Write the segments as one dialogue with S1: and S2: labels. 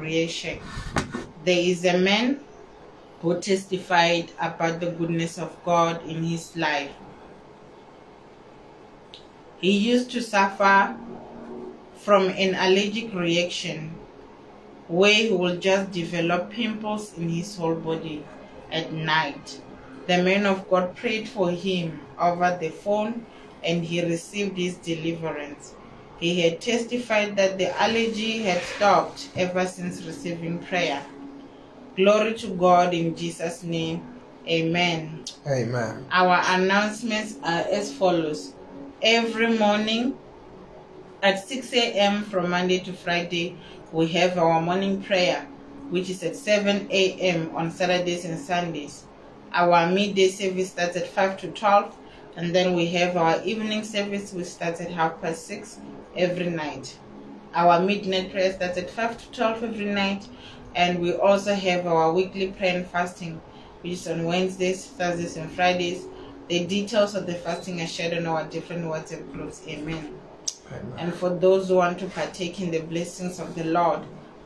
S1: creation. There is a man who testified about the goodness of God in his life. He used to suffer from an allergic reaction where he will just develop pimples in his whole body at night. The man of God prayed for him over the phone and he received his deliverance. He had testified that the allergy had stopped ever since receiving prayer. Glory to God in Jesus' name. Amen.
S2: Amen.
S1: Our announcements are as follows. Every morning at 6 a.m. from Monday to Friday, we have our morning prayer, which is at 7 a.m. on Saturdays and Sundays. Our midday service starts at 5 to 12, and then we have our evening service, which starts at half past 6 every night. Our midnight prayer starts at 5 to 12 every night, and we also have our weekly prayer and fasting, which is on Wednesdays, Thursdays, and Fridays. The details of the fasting are shared on our different WhatsApp groups. Amen.
S2: Amen.
S1: And for those who want to partake in the blessings of the Lord,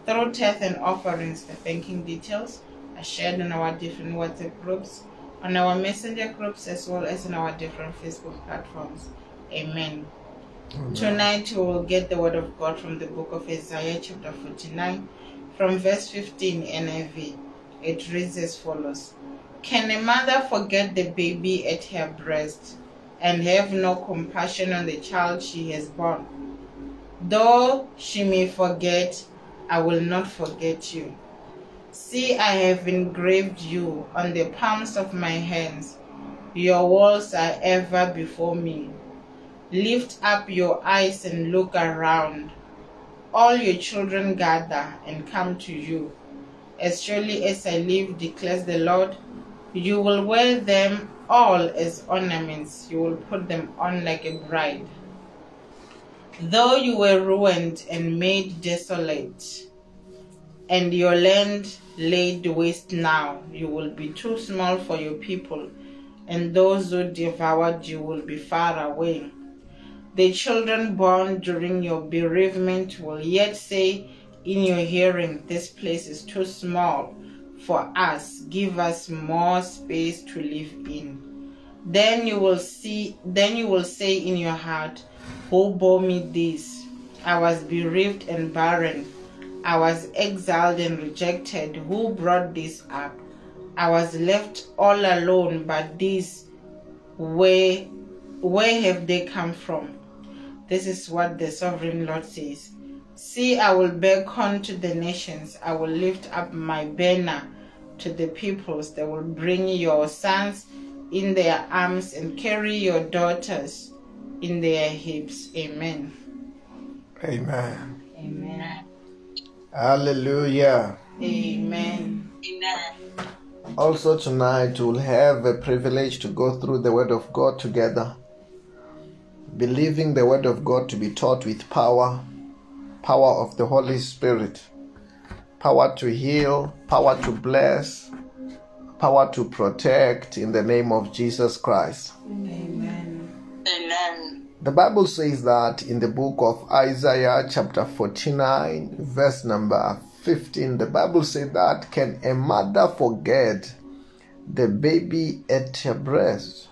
S1: through tithe and offerings, the banking details are shared on our different WhatsApp groups, on our messenger groups, as well as in our different Facebook platforms. Amen.
S2: Amen.
S1: Tonight we will get the word of God from the book of Isaiah, chapter 49, from verse 15 NIV. It reads as follows Can a mother forget the baby at her breast and have no compassion on the child she has born? Though she may forget, I will not forget you. See, I have engraved you on the palms of my hands. Your walls are ever before me. Lift up your eyes and look around. All your children gather and come to you. As surely as I live, declares the Lord, you will wear them all as ornaments. You will put them on like a bride. Though you were ruined and made desolate, and your land laid waste now, you will be too small for your people, and those who devoured you will be far away. The children born during your bereavement will yet say in your hearing, This place is too small for us. Give us more space to live in. Then you will see then you will say in your heart, Who bore me this? I was bereaved and barren. I was exiled and rejected. Who brought this up? I was left all alone, but these where where have they come from? This is what the sovereign Lord says. See, I will beckon to the nations, I will lift up my banner to the peoples. They will bring your sons in their arms and carry your daughters in their hips. Amen.
S2: Amen.
S1: Amen.
S2: Hallelujah.
S1: Amen.
S3: Amen.
S2: Also, tonight we'll have a privilege to go through the Word of God together, believing the Word of God to be taught with power, power of the Holy Spirit, power to heal, power to bless, power to protect in the name of Jesus Christ.
S1: Amen.
S3: Amen.
S2: The Bible says that in the book of Isaiah, chapter 49, verse number 15, the Bible says that can a mother forget the baby at her breast?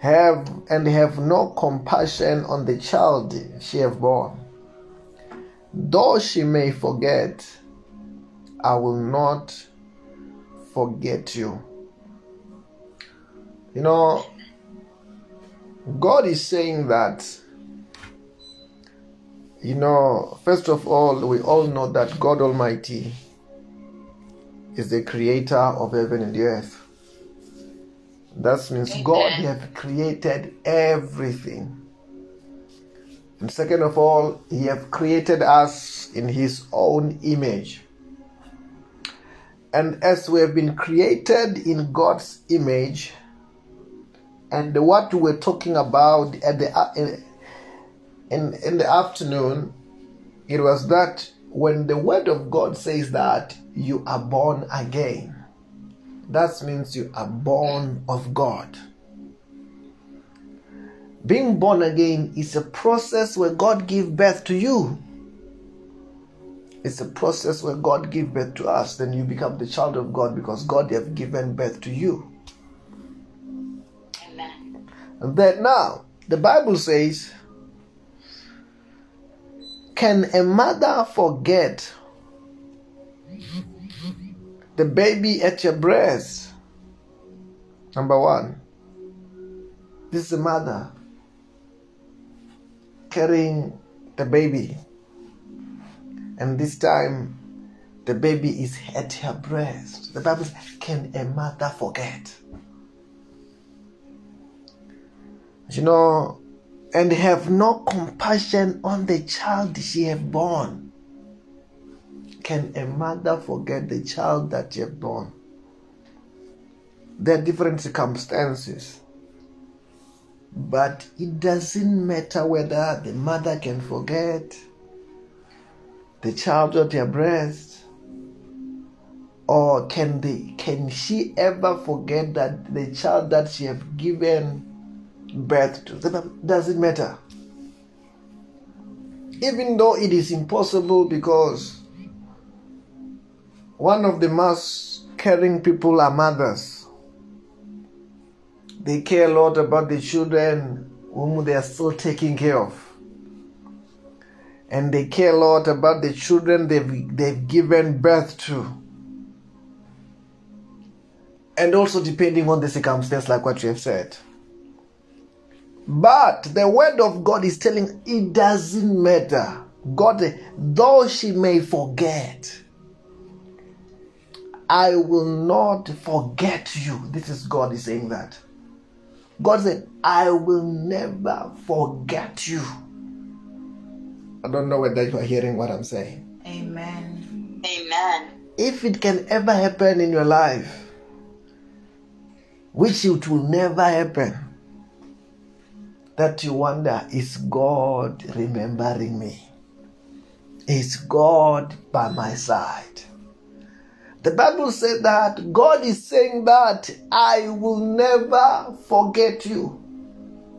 S2: Have and have no compassion on the child she have born. Though she may forget, I will not forget you. You know, God is saying that, you know, first of all, we all know that God Almighty is the creator of heaven and the earth. That means God have created everything. And second of all, He have created us in His own image. And as we have been created in God's image, and what we're talking about at the uh, in, in in the afternoon it was that when the word of god says that you are born again that means you are born of god being born again is a process where god gives birth to you It's a process where God gives birth to us, then you become the child of God because God have given birth to you.
S3: Amen.
S2: And then now, the Bible says, Can a mother forget the baby at your breast? Number one, this is a mother carrying the baby, and this time the baby is at her breast. The Bible says, Can a mother forget? you know, and have no compassion on the child she have born. Can a mother forget the child that have born? There are different circumstances. But it doesn't matter whether the mother can forget the child at her breast or can they can she ever forget that the child that she have given birth to. Doesn't matter. Even though it is impossible because one of the most caring people are mothers. They care a lot about the children whom they are still taking care of. And they care a lot about the children they've, they've given birth to. And also depending on the circumstance, like what you have said. But the word of God is telling it doesn't matter. God, though she may forget, I will not forget you. This is God is saying that. God said, I will never forget you. I don't know whether you are hearing what I'm saying.
S1: Amen.
S3: Amen.
S2: If it can ever happen in your life, which it will never happen, that you wonder, is God remembering me? Is God by my side? The Bible said that God is saying that I will never forget you.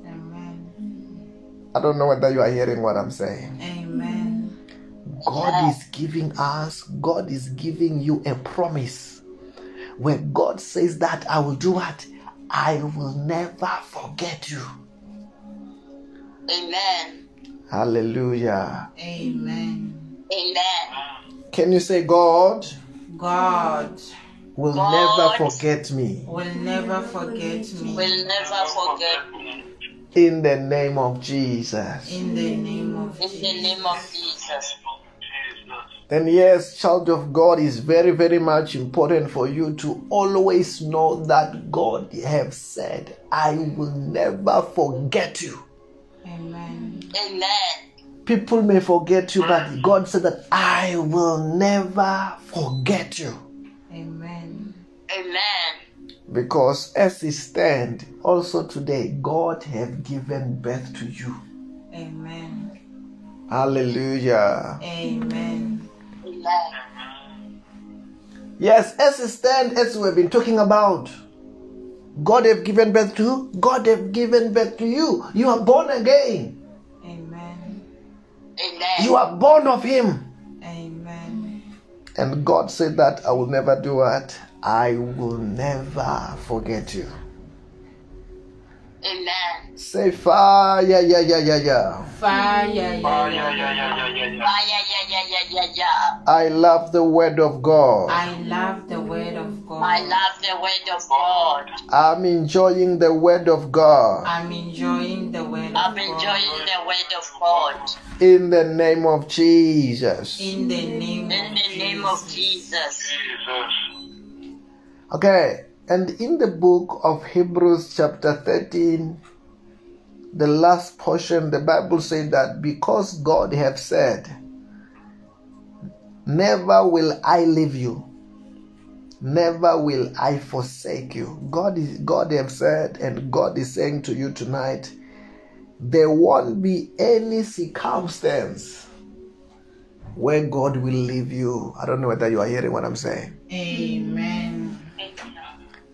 S1: Amen.
S2: I don't know whether you are hearing what I'm saying.
S1: Amen.
S2: God is giving us, God is giving you a promise where God says that I will do what? I will never forget you.
S3: Amen.
S2: Hallelujah.
S1: Amen.
S3: Amen.
S2: Can you say, God
S1: God
S2: will
S3: God
S2: never forget me
S1: will never forget me.
S3: Will never forget me.
S2: in the name of Jesus?
S1: In the name of
S3: In the name of Jesus.
S2: Then, yes, child of God is very, very much important for you to always know that God have said, I will never forget you.
S1: Amen.
S3: Amen.
S2: People may forget you, but mm. God said that I will never forget you.
S1: Amen.
S3: Amen.
S2: Because as it stand, also today, God have given birth to you.
S1: Amen.
S2: Hallelujah.
S1: Amen.
S3: Amen.
S2: Yes, as it stand, as we have been talking about, God have given birth to you. God have given birth to you. You are born again.
S1: Amen.
S3: Amen.
S2: You are born of Him.
S1: Amen.
S2: And God said that I will never do it. I will never forget you.
S3: Amen.
S2: Say fire, yeah, yeah, yeah, yeah, yeah.
S1: Fire. Yeah,
S4: Oh,
S1: yeah,
S4: yeah, yeah, yeah, yeah, yeah, yeah.
S3: Ah, yeah, yeah, yeah.
S2: I love the word of God.
S1: I love the word of God.
S3: I love the word of God.
S2: I'm enjoying the word of God.
S1: I'm enjoying the word
S3: I'm enjoying the word of God.
S2: In the name of Jesus.
S1: In the name
S3: In the name of
S1: Jesus.
S3: Jesus.
S4: Jesus.
S2: Okay, and in the book of Hebrews, chapter 13, the last portion, the Bible says that because God have said, Never will I leave you, never will I forsake you. God is God have said, and God is saying to you tonight, there won't be any circumstance where God will leave you. I don't know whether you are hearing what I'm saying.
S1: Amen.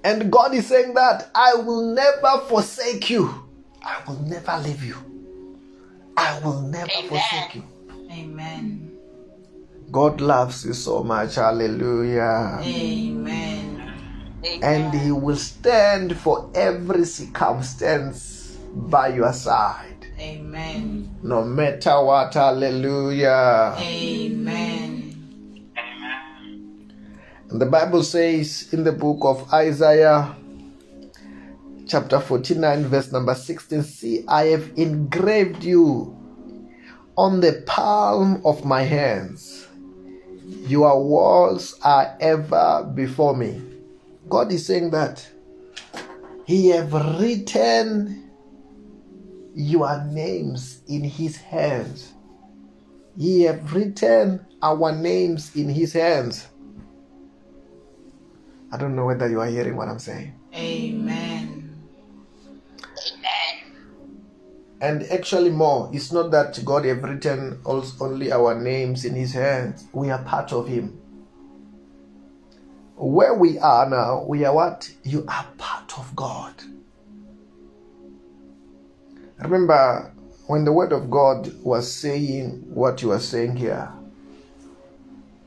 S2: And God is saying that I will never forsake you. I will never leave you. I will never
S3: Amen.
S2: forsake you.
S1: Amen.
S2: God loves you so much. Hallelujah.
S1: Amen.
S2: And He will stand for every circumstance by your side.
S1: Amen.
S2: No matter what. Hallelujah.
S1: Amen.
S2: The Bible says in the book of Isaiah, chapter 49, verse number 16 See, I have engraved you on the palm of my hands. Your walls are ever before me. God is saying that He have written your names in His hands. He have written our names in His hands. I don't know whether you are hearing what I'm saying.
S1: Amen.
S3: Amen.
S2: And actually, more, it's not that God have written als- only our names in His hands. We are part of Him. Where we are now, we are what? You are part of God. Remember when the Word of God was saying what you are saying here,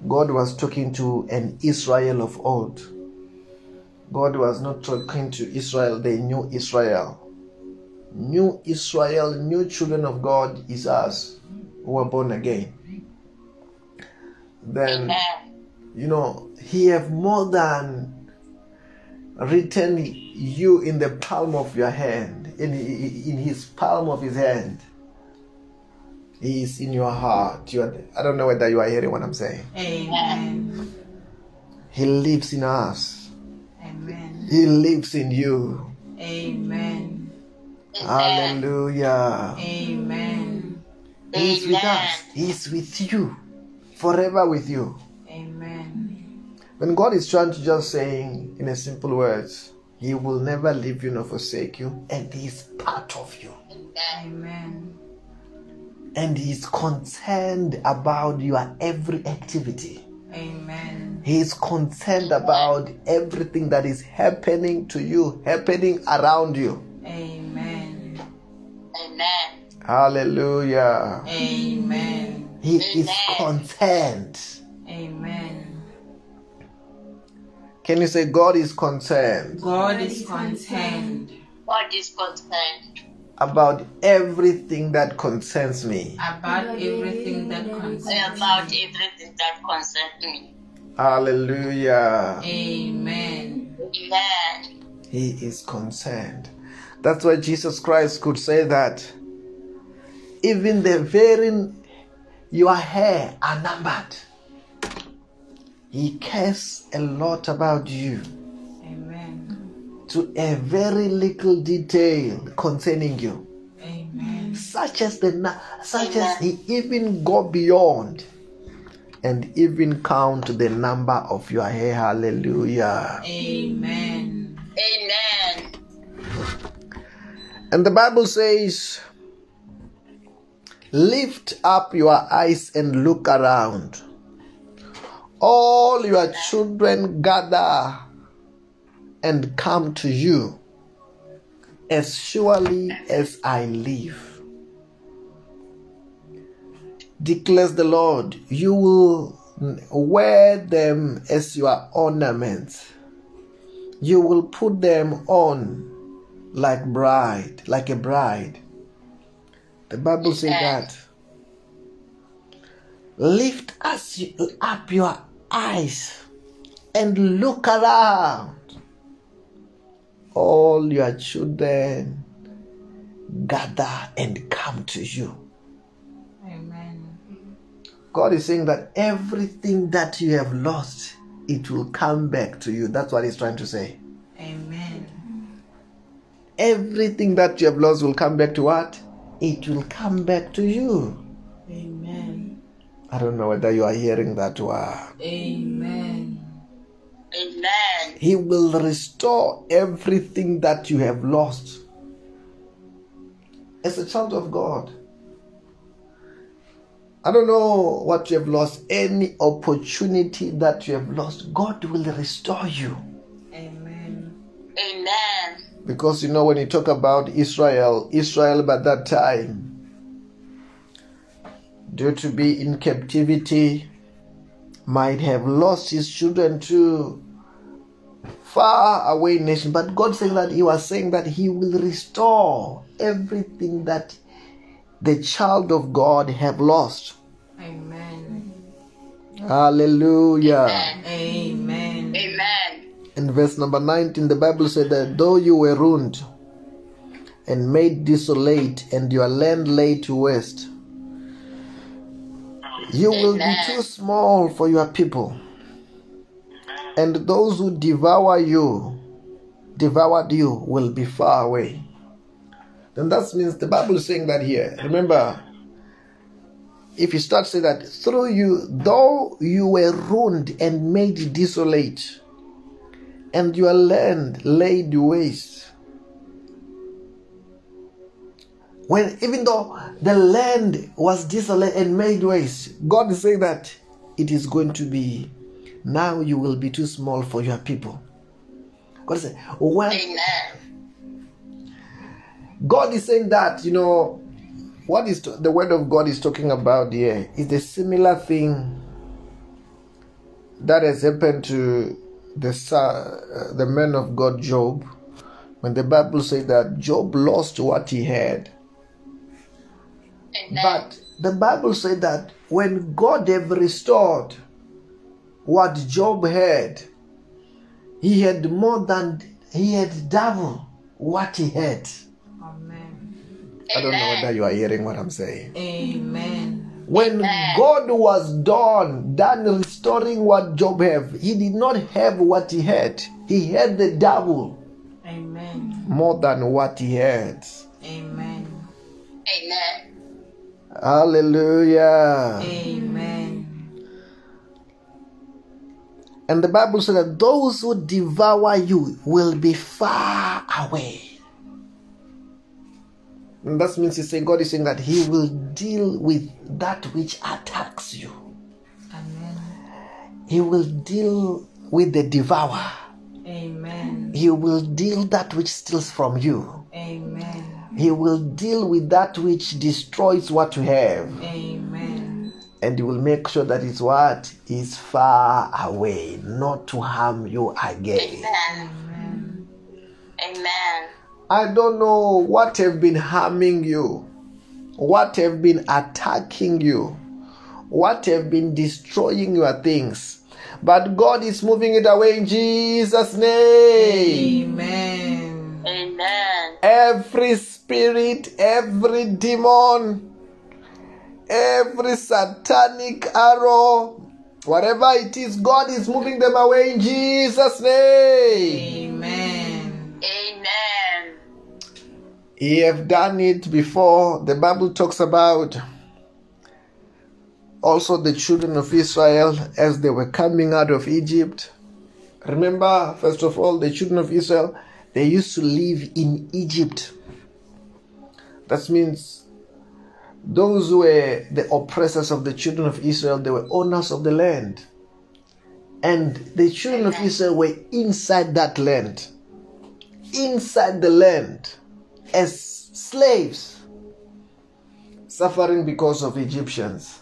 S2: God was talking to an Israel of old. God was not talking to Israel, they knew Israel new Israel, new children of God is us who are born again. Then you know he have more than written you in the palm of your hand, in in his palm of his hand. He is in your heart. You are, I don't know whether you are hearing what I'm saying.
S1: Amen.
S2: He lives in us.
S1: Amen.
S2: He lives in you.
S1: Amen.
S3: Amen.
S2: Hallelujah.
S1: Amen.
S2: He's with us. He's with you. Forever with you.
S1: Amen.
S2: When God is trying to just saying in a simple words, He will never leave you nor forsake you, and He is part of you.
S1: Amen.
S2: And He's concerned about your every activity.
S1: Amen.
S2: He is concerned about everything that is happening to you, happening around you.
S1: Amen.
S3: Amen.
S2: Hallelujah.
S1: Amen.
S2: He is
S3: Amen.
S2: concerned.
S1: Amen.
S2: Can you say God is concerned
S1: God is concerned
S3: God is concerned
S2: about everything that concerns me?
S1: about everything that concerns me.
S3: about everything that concerns me.
S2: Hallelujah.
S1: Amen.
S3: Amen.
S2: He is concerned. That's why Jesus Christ could say that even the very your hair are numbered. He cares a lot about you
S1: Amen.
S2: to a very little detail concerning you.
S1: Amen.
S2: Such as the nu- such as he even go beyond and even count the number of your hair. Hallelujah.
S1: Amen.
S3: Amen.
S2: And the Bible says, Lift up your eyes and look around. All your children gather and come to you as surely as I live. Declares the Lord, you will wear them as your ornaments. You will put them on like bride, like a bride. The Bible says that. Lift us up your eyes and look around. All your children gather and come to you.
S1: Amen.
S2: God is saying that everything that you have lost, it will come back to you. That's what He's trying to say.
S1: Amen.
S2: Everything that you have lost will come back to what? It will come back to you.
S1: Amen.
S2: I don't know whether you are hearing that word.
S1: Amen.
S3: Amen.
S2: He will restore everything that you have lost. As a child of God, I don't know what you have lost, any opportunity that you have lost, God will restore you.
S1: Amen.
S3: Amen.
S2: Because you know, when you talk about Israel, Israel by that time, due to be in captivity, might have lost his children to far away nation. But God saying that He was saying that He will restore everything that the child of God have lost.
S1: Amen.
S2: Hallelujah.
S1: Amen.
S3: Amen.
S2: In verse number 19, the Bible said that though you were ruined and made desolate, and your land laid to waste, you will be too small for your people. And those who devour you, devoured you, will be far away. Then that means the Bible is saying that here. Remember, if you start saying that through you, though you were ruined and made desolate, and your land laid waste. When even though the land was desolate and made waste, God is saying that it is going to be now you will be too small for your people. God said, when. God is saying that, you know, what is the word of God is talking about here is the similar thing that has happened to the uh, the man of God Job, when the Bible says that Job lost what he had,
S3: Amen.
S2: but the Bible said that when God have restored what Job had, he had more than he had double what he had.
S1: Amen.
S2: I don't know whether you are hearing what I'm saying.
S1: Amen.
S2: When
S3: Amen.
S2: God was done, done restoring what Job have, he did not have what he had. He had the double
S1: Amen.
S2: more than what he had.
S1: Amen.
S3: Amen.
S2: Hallelujah.
S1: Amen.
S2: And the Bible said that those who devour you will be far away. And that means he's saying God is saying that He will deal with that which attacks you.
S1: Amen.
S2: He will deal with the devourer.
S1: Amen.
S2: He will deal that which steals from you.
S1: Amen.
S2: He will deal with that which destroys what you have.
S1: Amen.
S2: And he will make sure that it's what is far away, not to harm you again.
S3: Amen.
S1: Amen.
S3: Amen.
S2: I don't know what have been harming you, what have been attacking you, what have been destroying your things. But God is moving it away in Jesus' name.
S1: Amen.
S3: Amen.
S2: Every spirit, every demon, every satanic arrow, whatever it is, God is moving them away in Jesus' name.
S1: Amen.
S2: He have done it before. The Bible talks about also the children of Israel as they were coming out of Egypt. Remember, first of all, the children of Israel, they used to live in Egypt. That means those were the oppressors of the children of Israel, they were owners of the land. And the children of Israel were inside that land. Inside the land as slaves, suffering because of Egyptians,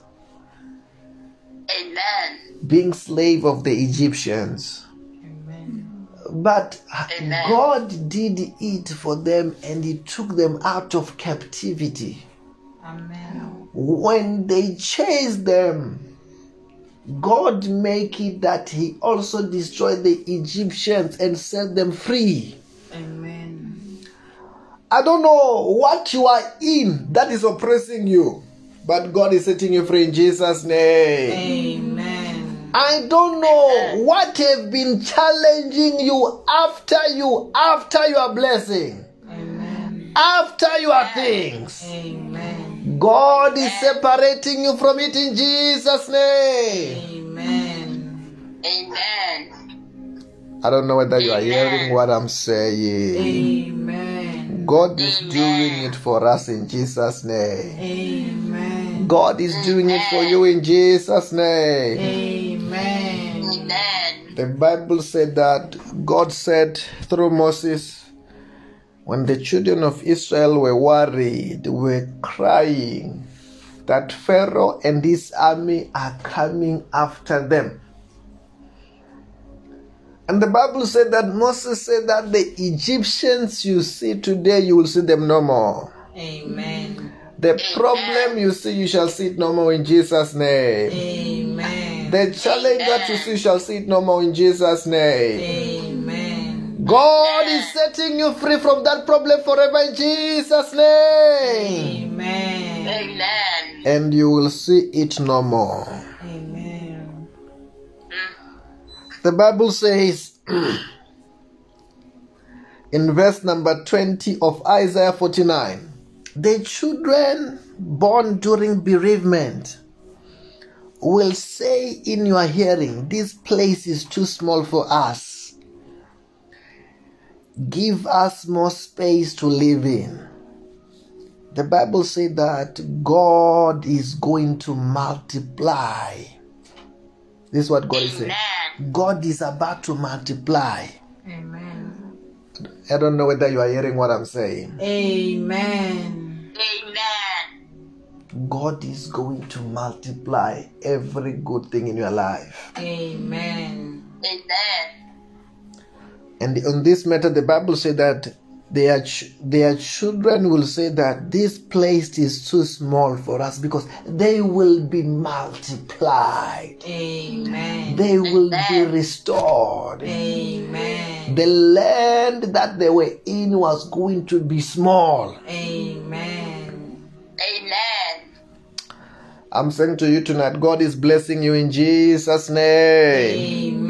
S3: Amen.
S2: being slave of the Egyptians.
S1: Amen.
S2: But
S3: Amen.
S2: God did it for them and He took them out of captivity.
S1: Amen.
S2: When they chased them, God make it that He also destroyed the Egyptians and set them free.
S1: Amen.
S2: I don't know what you are in that is oppressing you, but God is setting you free in Jesus' name.
S1: Amen.
S2: I don't know what have been challenging you after you, after your blessing,
S1: Amen.
S2: after your things.
S1: Amen.
S2: God is separating you from it in Jesus' name.
S1: Amen.
S3: Amen.
S2: I don't know whether you are hearing what I'm saying.
S1: Amen.
S2: God is
S3: Amen.
S2: doing it for us in Jesus' name.
S1: Amen.
S2: God is doing it for you in Jesus' name.
S1: Amen.
S3: Amen.
S2: The Bible said that God said through Moses, when the children of Israel were worried, were crying, that Pharaoh and his army are coming after them. And the Bible said that Moses said that the Egyptians you see today, you will see them no more.
S1: Amen.
S2: The problem you see, you shall see it no more in Jesus' name.
S1: Amen.
S2: The challenge that you see, you shall see it no more in Jesus' name.
S1: Amen.
S2: God is setting you free from that problem forever in Jesus' name.
S1: Amen.
S3: Amen.
S2: And you will see it no more. The Bible says in verse number 20 of Isaiah 49 the children born during bereavement will say in your hearing, This place is too small for us. Give us more space to live in. The Bible says that God is going to multiply. This is what God is saying.
S3: Amen.
S2: God is about to multiply.
S1: Amen.
S2: I don't know whether you are hearing what I'm saying.
S1: Amen.
S3: Amen.
S2: God is going to multiply every good thing in your life.
S1: Amen.
S3: Amen.
S2: And on this matter, the Bible says that their, ch- their children will say that this place is too small for us because they will be multiplied.
S1: Amen.
S2: They will be restored.
S1: Amen.
S2: The land that they were in was going to be small.
S1: Amen.
S3: Amen.
S2: I'm saying to you tonight, God is blessing you in Jesus' name.
S1: Amen.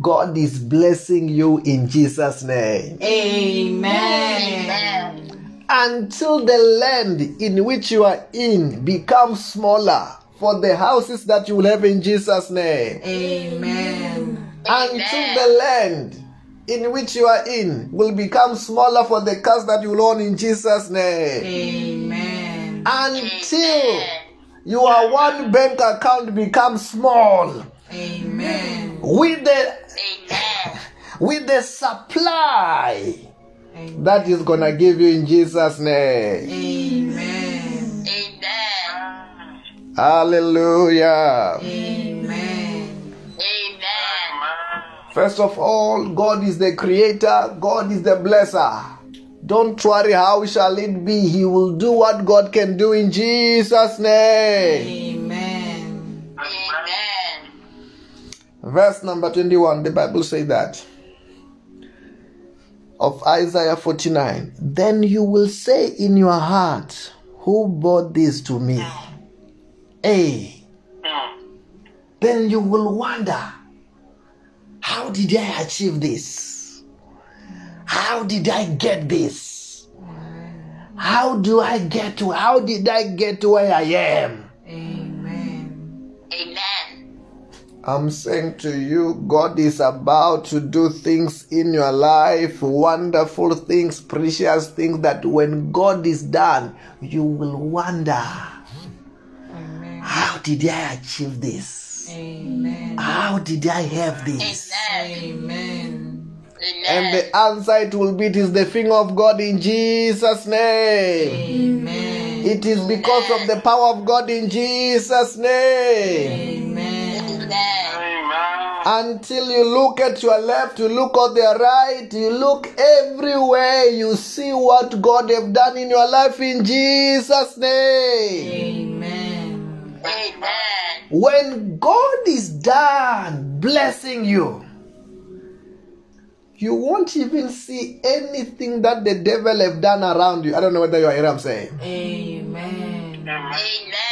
S2: God is blessing you in Jesus' name.
S1: Amen.
S3: Amen.
S2: Until the land in which you are in becomes smaller for the houses that you will have in Jesus' name.
S1: Amen.
S2: Until the land in which you are in will become smaller for the cars that you will own in Jesus' name.
S1: Amen.
S2: Until your one bank account becomes small
S1: Amen.
S2: with the
S3: Amen.
S2: with the supply
S1: Amen.
S2: that is gonna give you in Jesus' name.
S1: Amen.
S3: Amen.
S2: Hallelujah.
S1: Amen.
S3: Amen.
S2: First of all, God is the creator, God is the blesser. Don't worry how shall it be. He will do what God can do in Jesus' name.
S1: Amen.
S2: Verse number 21, the Bible says that of Isaiah 49. Then you will say in your heart, Who brought this to me? Hey, then you will wonder, How did I achieve this? How did I get this? How do I get to how did I get to where I am?
S1: Amen.
S3: Amen.
S2: I'm saying to you, God is about to do things in your life, wonderful things, precious things that when God is done, you will wonder,
S1: Amen.
S2: how did I achieve this?
S1: Amen.
S2: How did I have this?
S3: Amen.
S1: Amen.
S2: And the answer it will be it is the finger of God in Jesus' name.
S1: Amen.
S2: It is because of the power of God in Jesus' name.
S1: Amen.
S3: Amen.
S2: Until you look at your left, you look at the right, you look everywhere, you see what God have done in your life in Jesus' name.
S1: Amen.
S3: Amen.
S2: When God is done blessing you, you won't even see anything that the devil have done around you. I don't know whether you are hearing what I'm saying.
S1: Amen.
S3: Amen.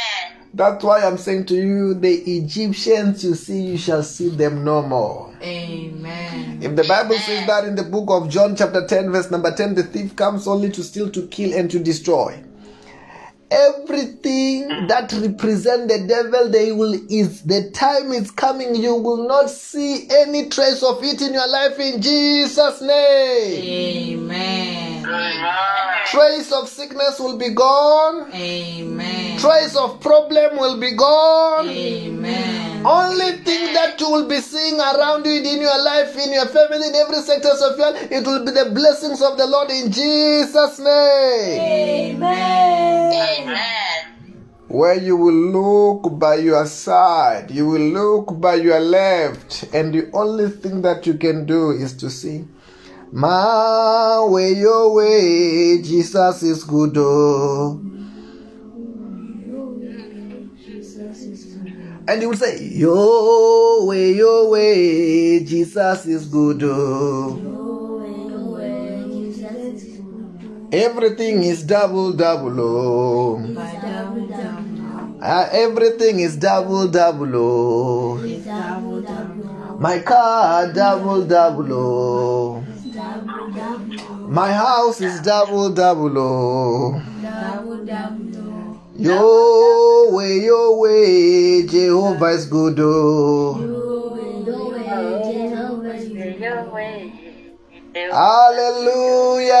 S2: That's why I'm saying to you, the Egyptians you see, you shall see them no more.
S1: Amen.
S2: If the Bible says that in the book of John, chapter 10, verse number 10, the thief comes only to steal, to kill, and to destroy. Everything that represent the devil, they will is the time is coming. You will not see any trace of it in your life in Jesus' name.
S1: Amen.
S3: Amen.
S2: Trace of sickness will be gone.
S1: Amen.
S2: Trace of problem will be gone.
S1: Amen.
S2: Only thing that you will be seeing around you in your life, in your family, in every sector of your life, it will be the blessings of the Lord in Jesus' name.
S3: Amen.
S2: Where you will look by your side, you will look by your left, and the only thing that you can do is to sing. My way, your way, Jesus is good. Oh. And you will say, Your way, your way, Jesus is good. Oh. Everything is double, double. Oh.
S1: By double, double.
S2: Ah, everything is double, double. Oh.
S1: Double, double.
S2: My car, double, double. Oh. My house is double, double. Oh.
S1: Double, double.
S2: Your way, your way, Jehovah is good. Oh.
S3: Your way.
S2: Hallelujah.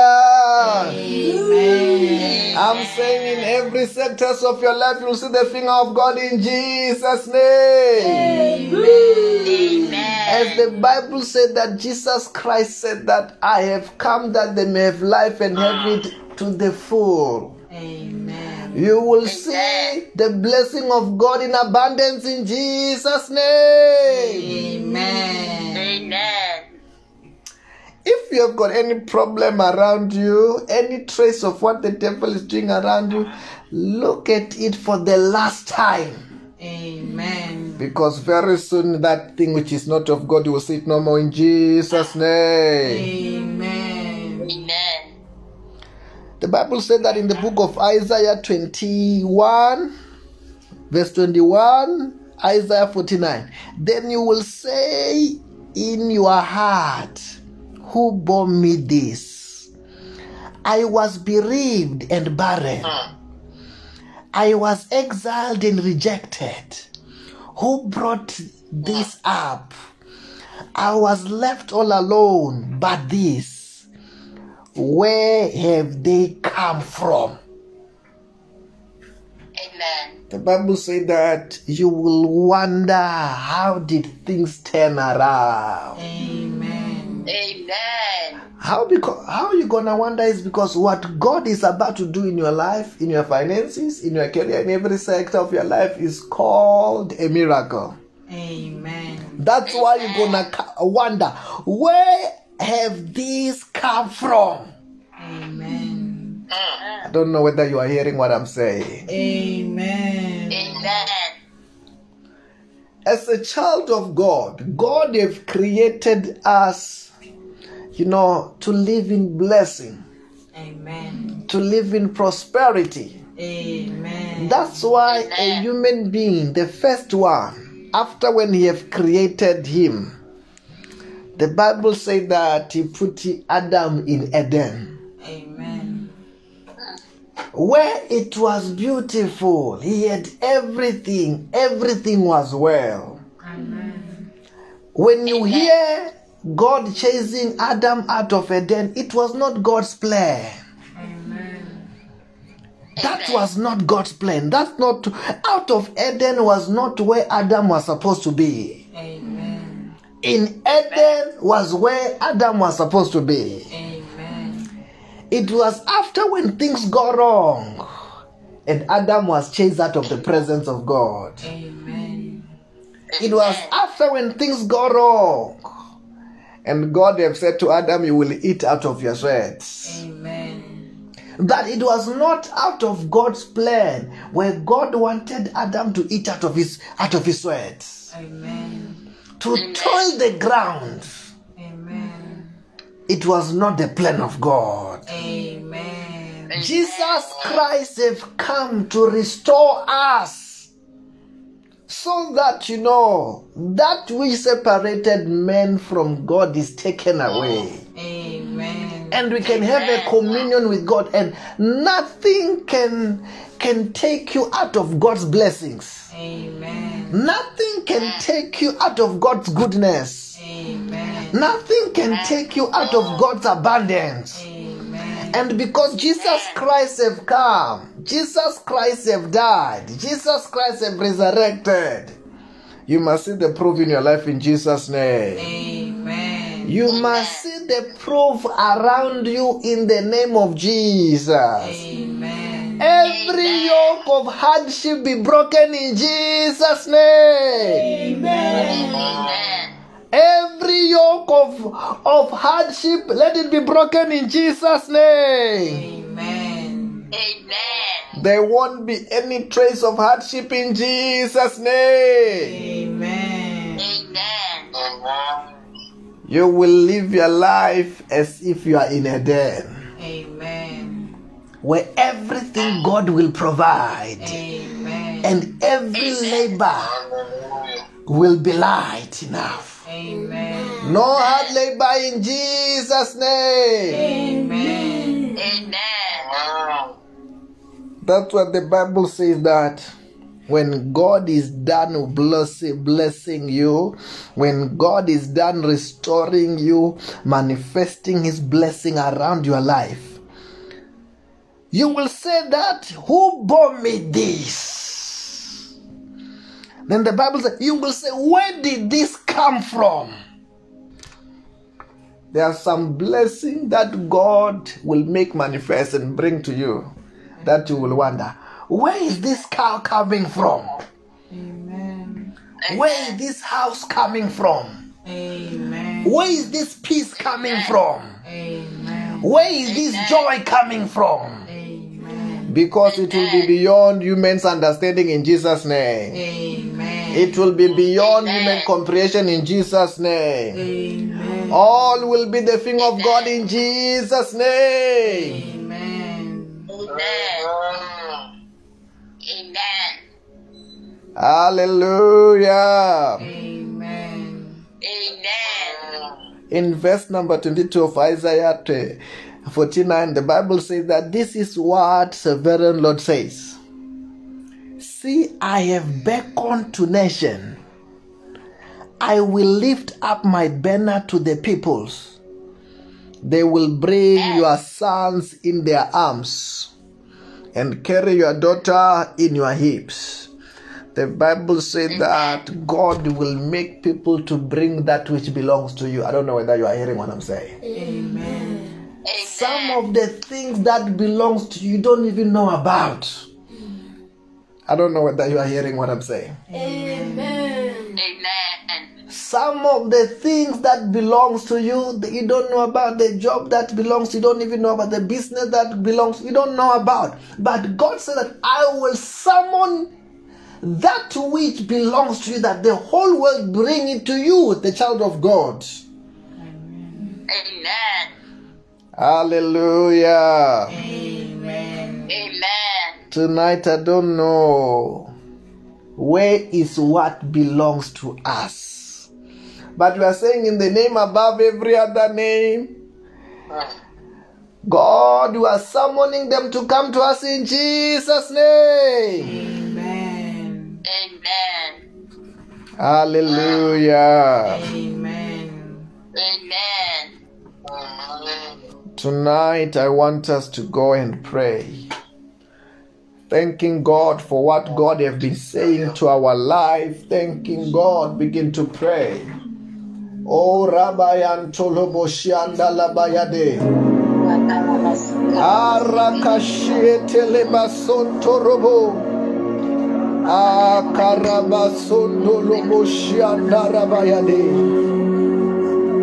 S1: Amen.
S2: I'm saying in every sectors of your life, you'll see the finger of God in Jesus' name. As the Bible said that Jesus Christ said that I have come that they may have life and have it to the full.
S1: Amen.
S2: You will see the blessing of God in abundance in Jesus' name.
S1: Amen.
S3: Amen.
S2: If you have got any problem around you, any trace of what the devil is doing around you, look at it for the last time.
S1: Amen.
S2: Because very soon that thing which is not of God, you will see it no more in Jesus' name.
S1: Amen.
S3: Amen.
S2: The Bible said that in the book of Isaiah 21, verse 21, Isaiah 49. Then you will say in your heart, Who bore me this? I was bereaved and barren. Hmm. I was exiled and rejected. Who brought this up? I was left all alone, but this, where have they come from?
S3: Amen.
S2: The Bible says that you will wonder how did things turn around.
S1: Amen.
S3: Amen.
S2: How because how you gonna wonder is because what God is about to do in your life, in your finances, in your career, in every sector of your life is called a miracle.
S1: Amen.
S2: That's why you're gonna wonder where have these come from.
S1: Amen. Mm.
S2: I don't know whether you are hearing what I'm saying.
S1: Amen.
S3: Amen.
S2: as a child of God, God have created us, you know, to live in blessing,
S1: Amen.
S2: to live in prosperity.
S1: Amen.
S2: That's why a human being, the first one, after when he have created him, the Bible said that he put Adam in Eden.
S1: Amen.
S2: Where it was beautiful, he had everything, everything was well.
S1: Amen.
S2: When you hear God chasing Adam out of Eden, it was not God's plan.
S1: Amen.
S2: That was not God's plan. That's not out of Eden was not where Adam was supposed to be.
S1: Amen.
S2: In Eden was where Adam was supposed to be.
S1: Amen.
S2: It was after when things go wrong and Adam was chased out of the presence of God.
S1: Amen.
S2: It was after when things go wrong and God have said to Adam, You will eat out of your sweat.
S1: Amen.
S2: that it was not out of God's plan where God wanted Adam to eat out of his out of his sweat
S1: Amen.
S2: to toil the ground
S1: Amen.
S2: it was not the plan of God
S1: Amen.
S2: Jesus Christ have come to restore us so that you know that which separated men from God is taken mm. away
S1: Amen.
S2: and we can have a communion with God and nothing can can take you out of God's blessings
S1: Amen.
S2: nothing can take you out of God's goodness
S1: Amen.
S2: nothing can take you out of God's abundance
S1: Amen.
S2: And because Jesus Christ have come, Jesus Christ have died, Jesus Christ have resurrected, you must see the proof in your life in Jesus' name.
S1: Amen.
S2: You must see the proof around you in the name of Jesus.
S1: Amen.
S2: Every yoke of hardship be broken in Jesus' name.
S3: Amen.
S2: Every yoke of, of hardship, let it be broken in Jesus' name.
S1: Amen.
S3: Amen.
S2: There won't be any trace of hardship in Jesus' name.
S1: Amen.
S3: Amen.
S2: You will live your life as if you are in Eden,
S1: Amen.
S2: where everything God will provide
S1: Amen.
S2: and every labor will be light enough.
S1: Amen.
S2: No hard labor in Jesus' name.
S1: Amen.
S3: Amen.
S2: That's what the Bible says that when God is done blessing, blessing you, when God is done restoring you, manifesting His blessing around your life, you will say that, Who bore me this? Then the Bible says, You will say, Where did this come from? There are some blessing that God will make manifest and bring to you that you will wonder, where is this cow coming from?
S1: Amen.
S2: Where is this house coming from?
S1: Amen.
S2: Where is this peace coming from?
S1: Amen.
S2: Where is this joy coming from?
S1: Amen.
S2: Because it will be beyond human's understanding in Jesus' name.
S1: Amen.
S2: It will be beyond human comprehension in Jesus' name.
S1: Amen.
S2: All will be the thing of God in Jesus' name.
S1: Amen.
S3: Amen. Amen.
S2: Hallelujah.
S1: Amen.
S3: Amen.
S2: in verse number 22 of Isaiah 49, the Bible says that this is what sovereign Lord says. See, I have beckoned to nation. I will lift up my banner to the peoples. They will bring your sons in their arms and carry your daughter in your hips. The Bible says that God will make people to bring that which belongs to you. I don't know whether you are hearing what I'm saying.
S1: Amen.
S2: Some of the things that belongs to you, you don't even know about. I don't know whether you are hearing what I'm saying.
S3: Amen.
S2: Some of the things that belongs to you, that you don't know about the job that belongs, you don't even know about the business that belongs, you don't know about. But God said that I will summon that which belongs to you, that the whole world bring it to you, the child of God.
S3: Amen.
S2: Hallelujah.
S1: Amen.
S3: Amen.
S2: Tonight, I don't know where is what belongs to us. But we are saying in the name above every other name, ah. God, you are summoning them to come to us in Jesus' name.
S1: Amen.
S3: Amen.
S2: Hallelujah.
S1: Amen.
S3: Amen.
S2: Tonight, I want us to go and pray. Thanking God for what God have been saying to our life. Thanking God, begin to pray. Oh, Rabbi Antolobo Shianda Labayade. Arakashiete Lebasonto Robo. Akarabasondo Lobo Shianda Rabayade.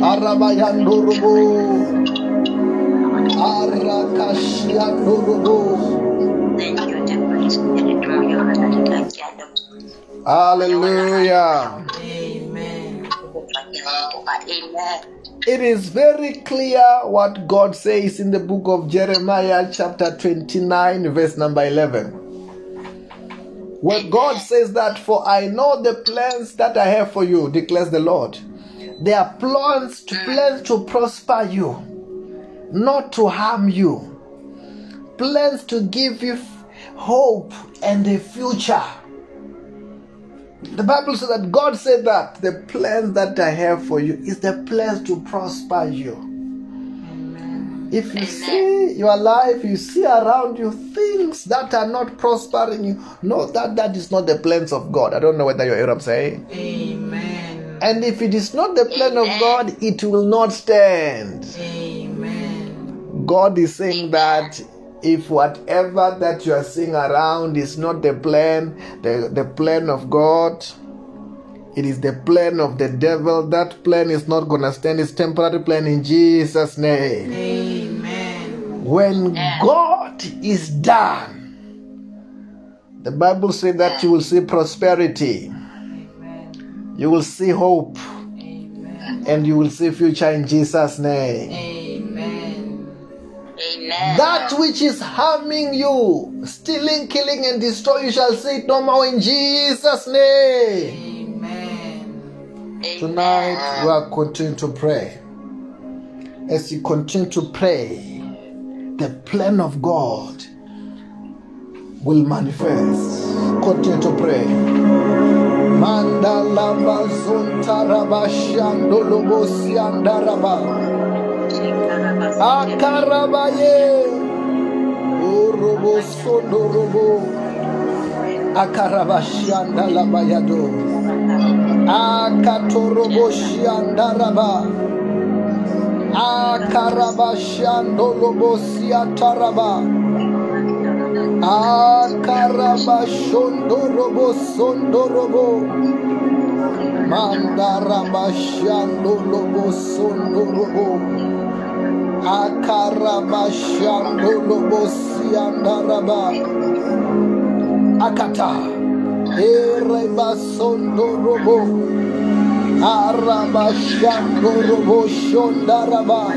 S2: Laba. Mantakapa Santo Lobo Shianda Laba. Manto Robo Shianda Labayade. Lakatora Bashianda Labayate. Mandara Bajando Lobo Sondo Robo. Arabayando Robo. Arakashiando Robo. Hallelujah.
S1: Amen.
S3: Amen.
S2: it is very clear what God says in the book of Jeremiah, chapter 29, verse number 11. Where God says that, For I know the plans that I have for you, declares the Lord. They are plans to mm. plans to prosper you, not to harm you. Plans to give you hope and a future. The Bible says that God said that the plans that I have for you is the plans to prosper you. If you
S3: Amen.
S2: see your life, you see around you things that are not prospering you, no, that that is not the plans of God. I don't know whether you hear what I'm saying.
S1: Amen.
S2: And if it is not the plan of God, it will not stand.
S1: Amen.
S2: God is saying that if whatever that you are seeing around is not the plan, the, the plan of God, it is the plan of the devil. That plan is not going to stand. It's temporary plan in Jesus' name.
S1: Amen.
S2: When
S3: Amen.
S2: God is done, the Bible says that you will see prosperity,
S1: Amen.
S2: You will see hope,
S1: Amen.
S2: and you will see future in Jesus' name.
S1: Amen.
S3: Amen.
S2: That which is harming you, stealing, killing, and destroy, you shall see it no more in Jesus' name.
S1: Amen.
S3: Amen.
S2: Tonight, we are continuing to pray. As you continue to pray, the plan of God will manifest. Continue to pray. Mandala bazuntaraba shandolobo siandaraba. Akarabaye. Urobo sondorobo. Akarabashanda labayado. Akatorobo shiandaraba. Akarabashandolobo siataraba. Akarabashondorobo sondorobo. Mandarabashandolobo sondorobo. Akarabashandolobo siandaraba. Akata. Erebasondorobo. Arabashandorobo shondaraba.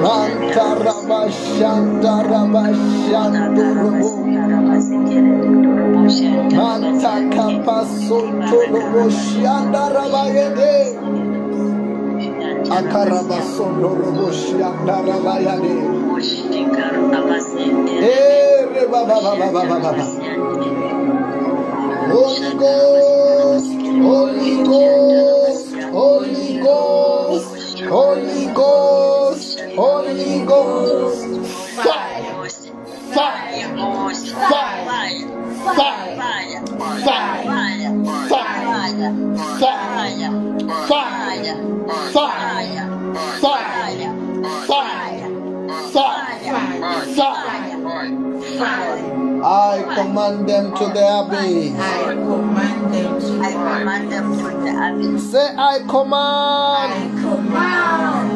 S2: Antara başan, dara başan, durumu Manta kapasun, durumu şan, dara bayede Akarabasun, durumu şan, dara bayede Ere baba baba baba baba Holy Ghost, Holy Ghost. I command them to the abyss.
S1: I command them to
S3: I command them to the abyss.
S2: Say, I command
S1: I command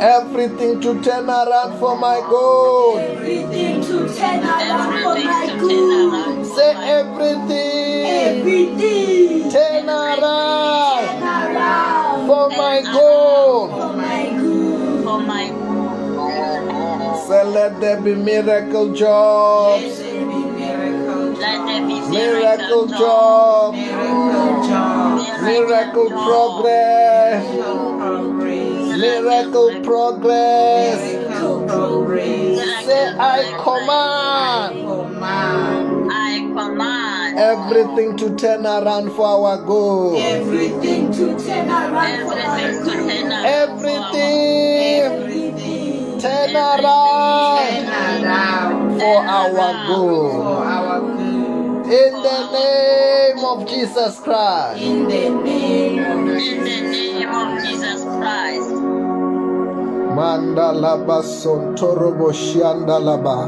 S2: everything to turn around for my good.
S5: Everything to turn around for my
S3: to
S5: good.
S2: Say, everything
S5: Everything
S2: turn around
S5: turn around
S2: for my good.
S5: for my good.
S3: for my good.
S2: Say, let there be miracle jobs,
S1: there be miracle
S3: Let there be
S2: miracle
S3: miracle
S2: jobs,
S1: miracle job,
S2: miracle progress,
S1: miracle
S2: miracle
S1: progress,
S2: progress.
S1: miracle progress.
S2: Say, I command
S1: Command
S3: I command
S2: everything to turn around for our good.
S1: everything
S5: To turn around for my
S3: everything to
S5: good.
S2: Everything
S1: everything
S2: turn
S1: turn
S2: around
S1: around
S2: for our good.
S1: for our good.
S2: In the name of Jesus Christ.
S1: In the name of
S3: In the name of Jesus Christ.
S2: Mandalaba Sontorobo Shiandalaba.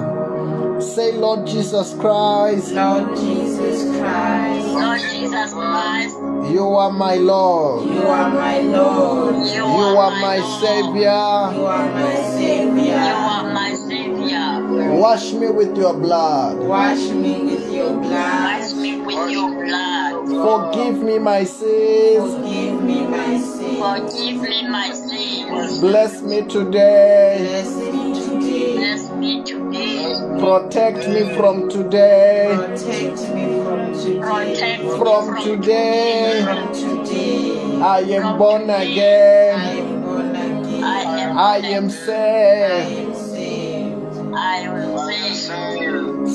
S2: Say, Lord Jesus Christ,
S1: Lord Jesus Christ,
S3: Lord Jesus Christ,
S2: you are my Lord.
S1: you are my Lord.
S3: you,
S2: You are my
S3: Lord.
S2: Savior.
S1: You are my Savior.
S3: You
S1: Savior.
S3: are my Savior.
S2: Wash me with your blood.
S1: Wash me with your blood.
S3: Wash me with your blood.
S2: Forgive me my sins.
S1: Forgive me my sins.
S3: Forgive me my sins.
S2: Bless me today.
S1: Bless me today.
S3: Bless me today.
S2: Protect me from today.
S1: Protect me from today.
S2: From today, I am born again.
S1: am born again.
S3: I am
S2: I am
S1: I
S2: saved.
S1: am saved.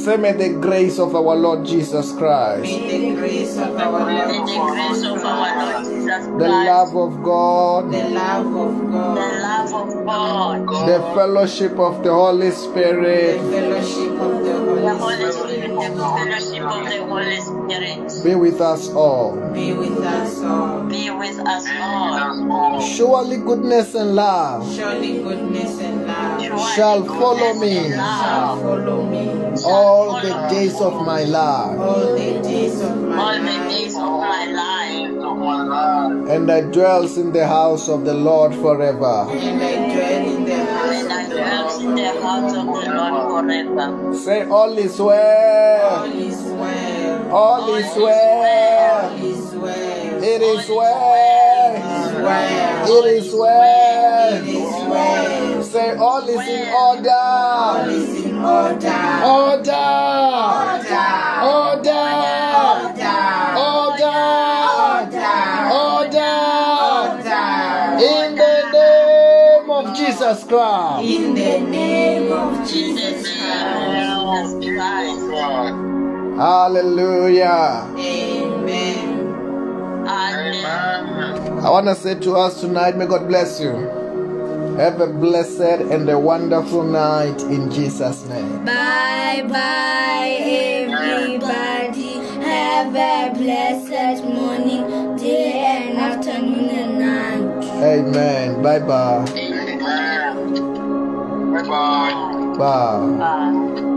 S3: Say,
S2: Say may the grace of our Lord Jesus Christ,
S1: May the grace of our Lord
S3: the grace of our Lord
S1: Christ,
S2: the love of God,
S1: the love of
S3: the love of God,
S2: the fellowship of the Holy
S1: the
S2: Spirit
S1: fellowship of the
S3: the
S1: Holy
S3: Holy
S1: Spirit
S3: Spirit, the fellowship of the Holy Spirit
S2: be with us all.
S1: be with us all.
S3: be with us all.
S2: Surely goodness and love
S1: Surely goodness and love
S2: shall follow me
S1: shall follow me
S2: all the days of my life,
S1: all the days of
S3: all
S1: my
S3: the
S1: life,
S3: days of my life,
S2: and I dwells in the house of the Lord forever.
S1: and I dwell in the house of the
S3: dwell in the house of the Lord forever.
S2: Say, all is well. All is well.
S1: All is well.
S2: It is well.
S1: well.
S2: It is well.
S1: It is well.
S2: Say, all is in
S1: All
S2: order.
S1: Order.
S2: Order.
S1: Order.
S2: Order. Order. Order.
S1: Order.
S2: In the name of Jesus Christ.
S1: In the name of
S3: In the
S1: Jesus
S3: name
S1: Christ.
S3: of Jesus Christ.
S2: Hallelujah.
S1: Amen.
S3: Amen.
S2: I want to say to us tonight, may God bless you. Have a blessed and a wonderful night in Jesus' name.
S5: Bye bye, everybody. Have a blessed morning, day, and afternoon and night.
S2: Amen. Bye bye.
S4: Bye bye.
S2: Bye.
S3: Bye.